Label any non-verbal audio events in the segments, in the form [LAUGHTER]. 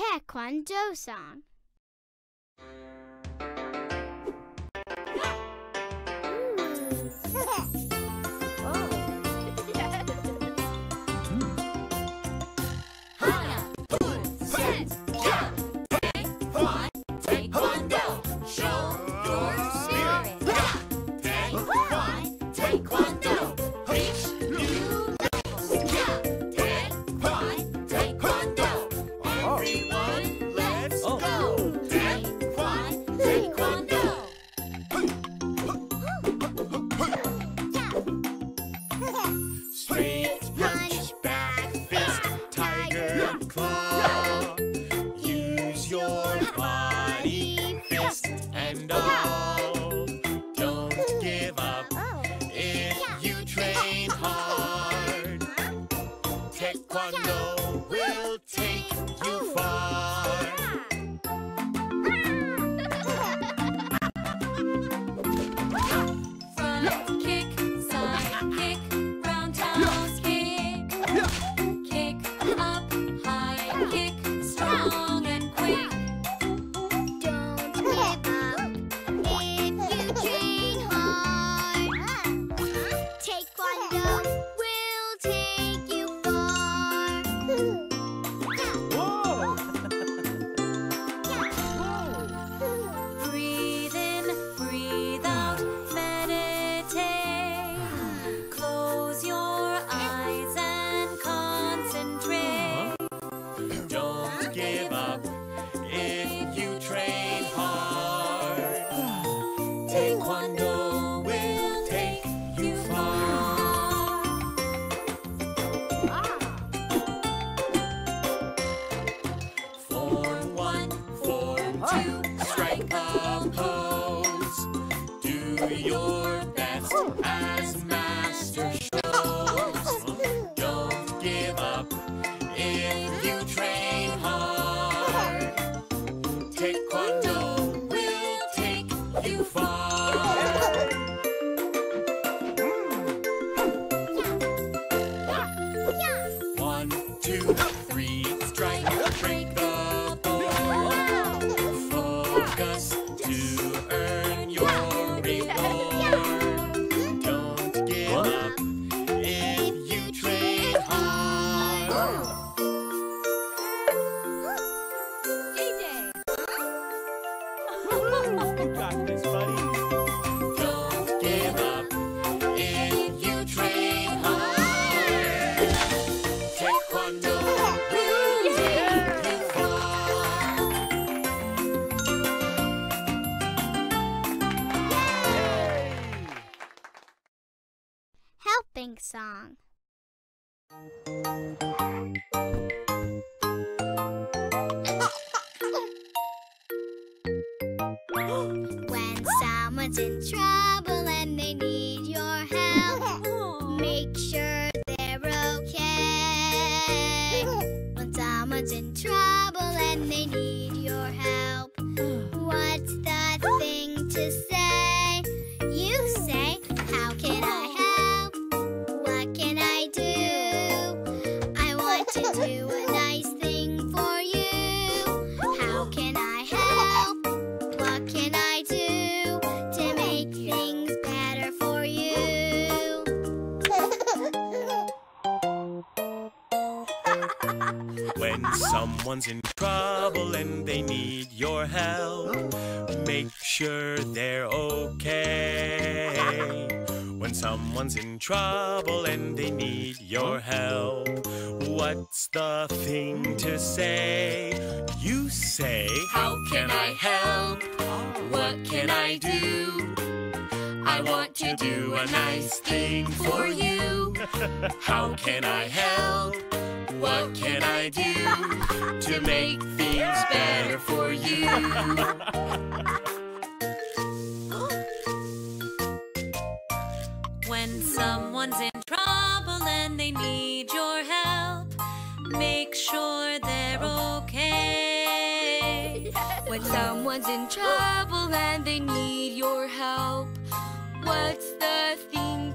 Taekwondo song. Someone's in trouble and they need your help, make sure they're okay. When someone's in trouble and they need your help, what's the thing to say? You say, How can I help? What can I do? I want to do a nice thing for you. [LAUGHS] How can I help? What can I do [LAUGHS] to make things better for you? [LAUGHS] When someone's in trouble and they need your help, make sure they're okay. When someone's in trouble and they need your help, what's the thing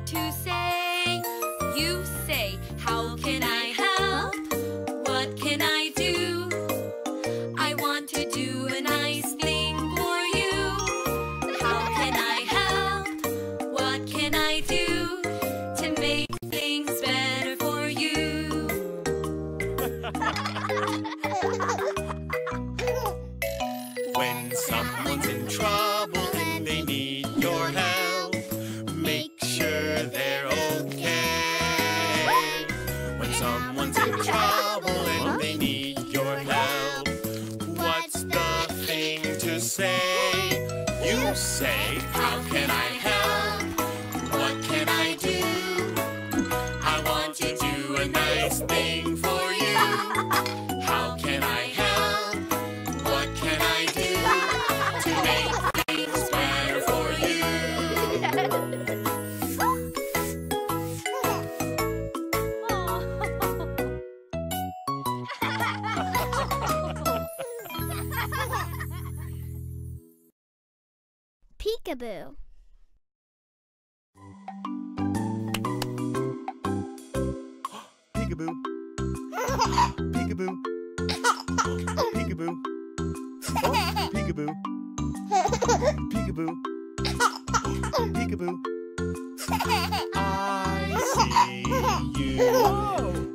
peekaboo. peekaboo. peekaboo. peekaboo. Peekaboo. peekaboo. peekaboo. I see you.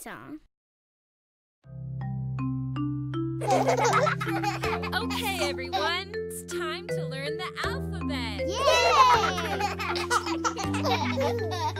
song. okay, everyone, it's time to learn the alphabet. Yay! [LAUGHS]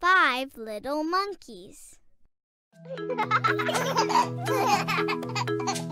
Five Little Monkeys. [LAUGHS]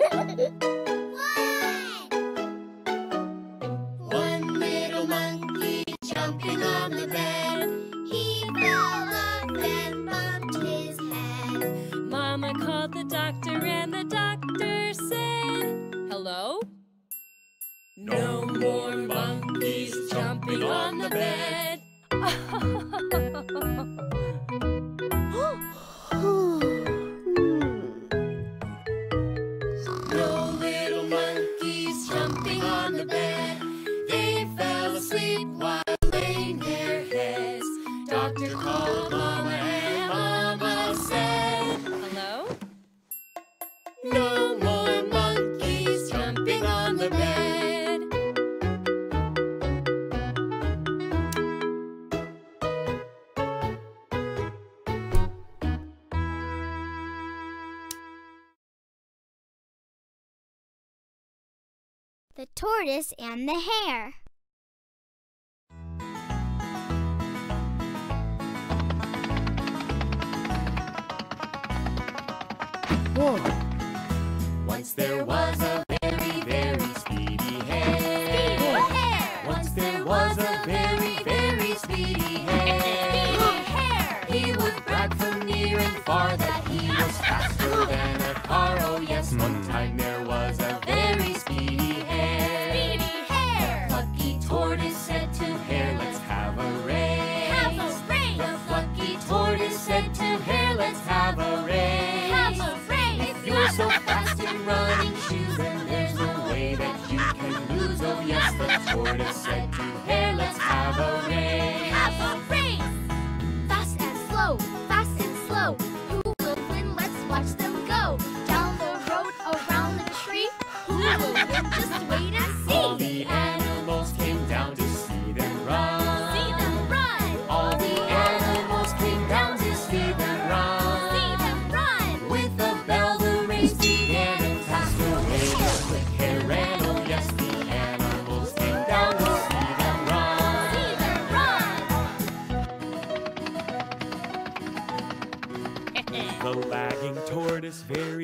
tortoise and the hare. Whoa. Once there was a very, very speedy hare. Speedy hare. Once there was a very, very speedy hare. Speedy hare. He would brag from near and far that he was faster than a car. Oh yes, one Sport is said to hare, let's have a race. Have a race! Fast and slow.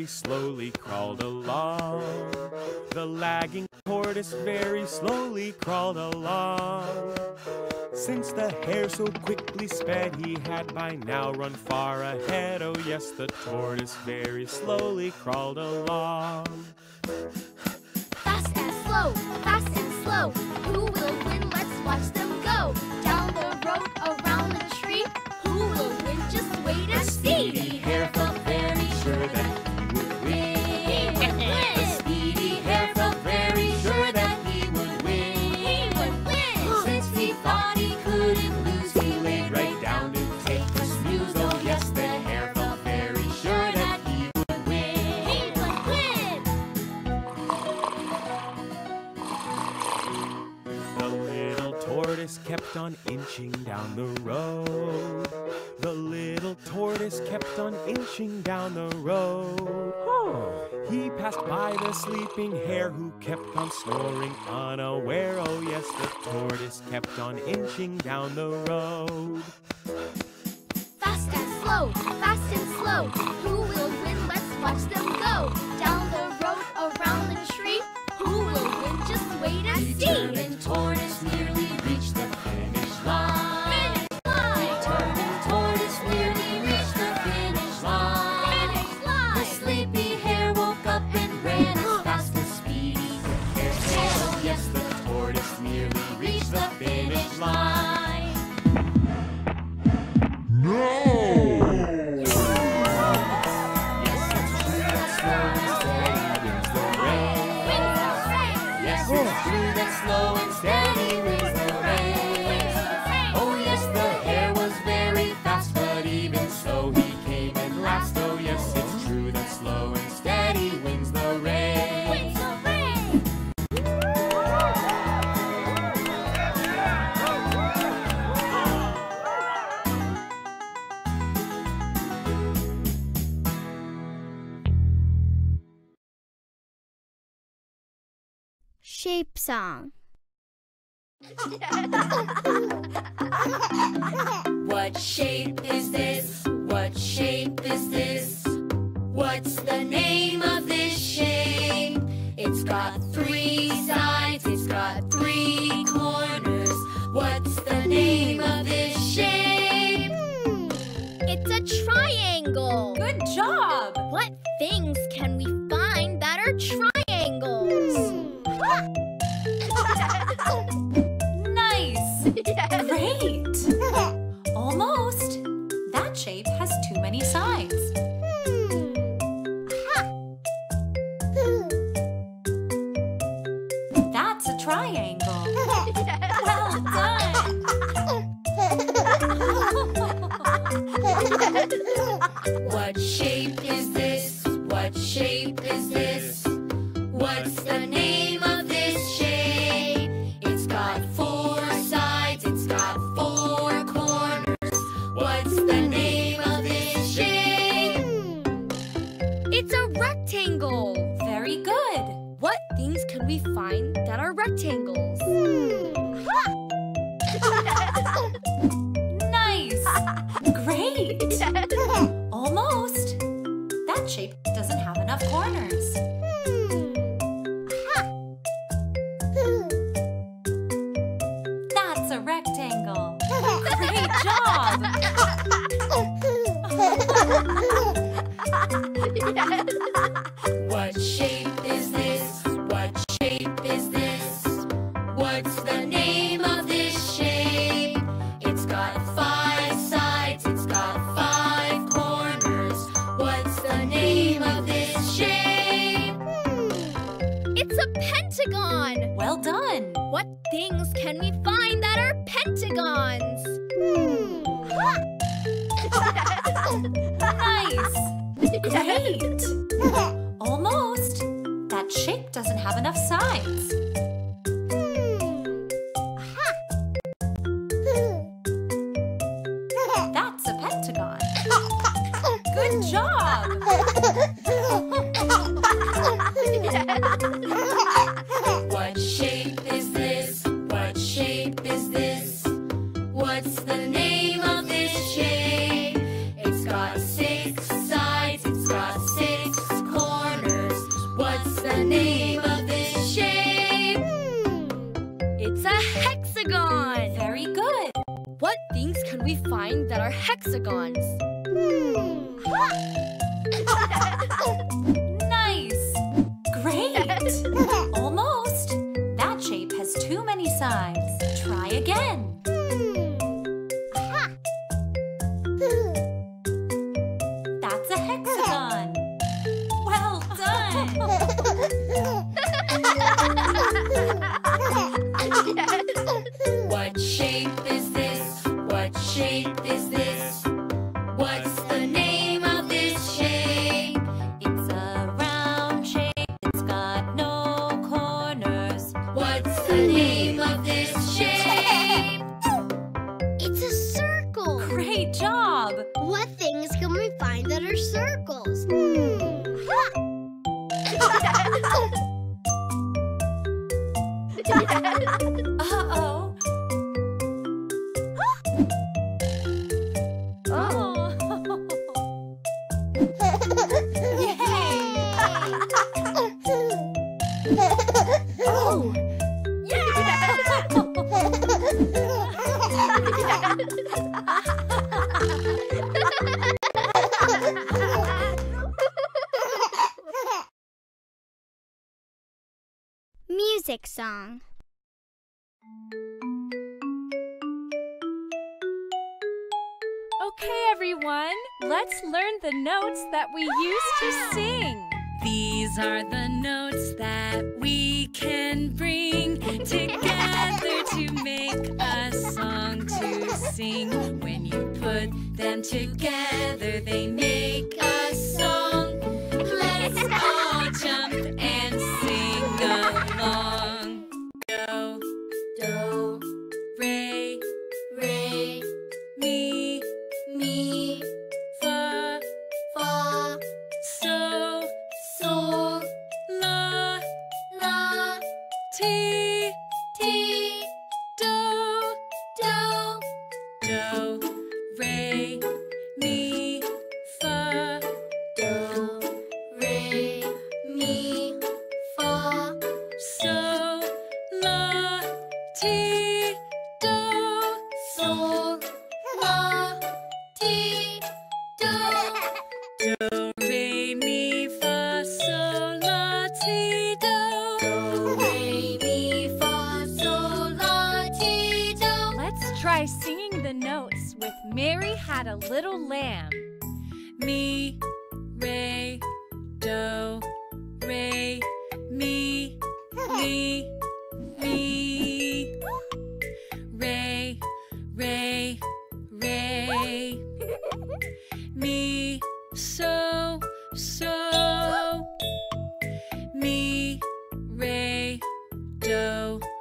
Slowly crawled along. The lagging tortoise very slowly crawled along. Since the hare so quickly sped, he had by now run far ahead. Oh, yes, the tortoise very slowly crawled along. Fast and slow, fast and slow. Who will win? Let's watch them kept on inching down the road. The little tortoise kept on inching down the road. Oh. He passed by the sleeping hare who kept on snoring unaware. Oh, yes, the tortoise kept on inching down the road. Fast and slow, fast and slow. Who will win? Let's watch them Shape song. What shape is this? What shape is this? What's the name of this shape? It's got three sides, it's got three corners. What's the name of this shape? Hmm. It's a triangle. Good job! What things can we [LAUGHS] What shape is this? What shape is this? What's the name of this shape? It's got four sides, it's got four corners. What's the name of this shape? It's a rectangle. Very good. What things can we find that are rectangles? Nice! Hmm. [LAUGHS] [LAUGHS] doesn't have enough corners. Hmm. That's a rectangle. [LAUGHS] Great job! [LAUGHS] What shape Good job. [LAUGHS] What shape are hexagons. Hmm. [LAUGHS] [LAUGHS] It's a circle. Great job. What things can we find that are circles? Hmm. [LAUGHS] [LAUGHS] the notes that we used to sing. These are the notes that we can bring together to make a song to sing. When you put them together, they make a song. dough.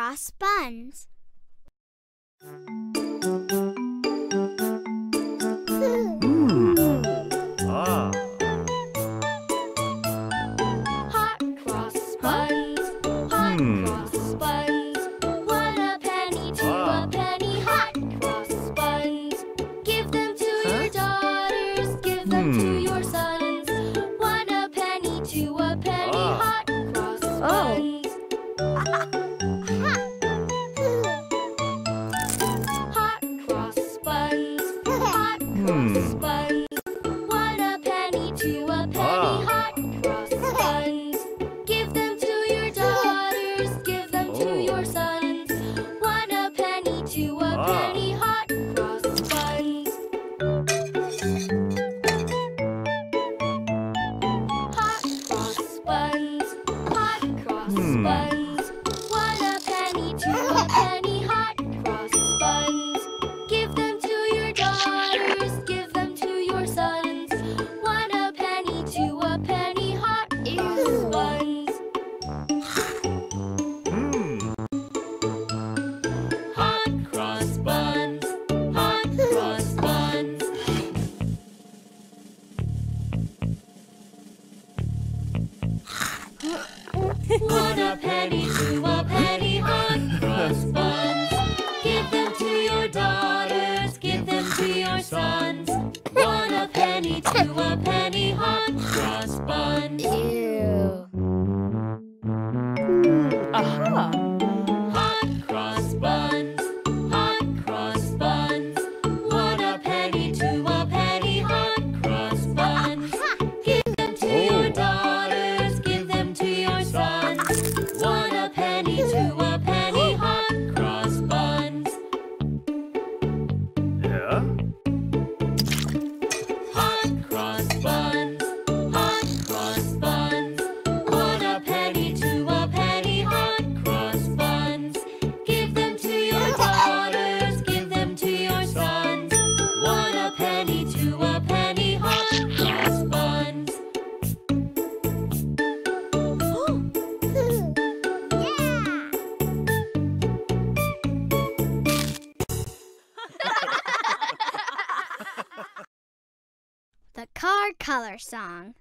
cross buns. Song.